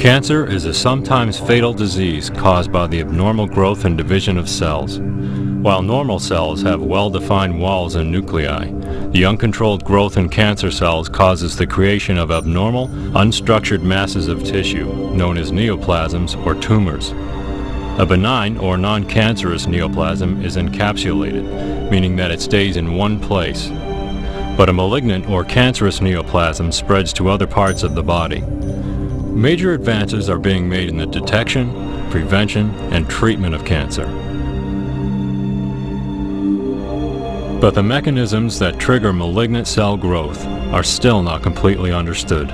Cancer is a sometimes fatal disease caused by the abnormal growth and division of cells. While normal cells have well-defined walls and nuclei, the uncontrolled growth in cancer cells causes the creation of abnormal, unstructured masses of tissue, known as neoplasms or tumors. A benign or non-cancerous neoplasm is encapsulated, meaning that it stays in one place. But a malignant or cancerous neoplasm spreads to other parts of the body. Major advances are being made in the detection, prevention, and treatment of cancer. But the mechanisms that trigger malignant cell growth are still not completely understood.